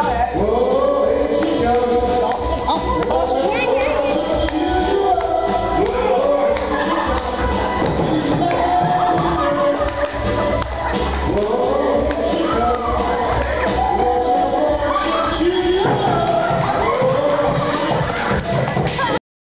Whoa.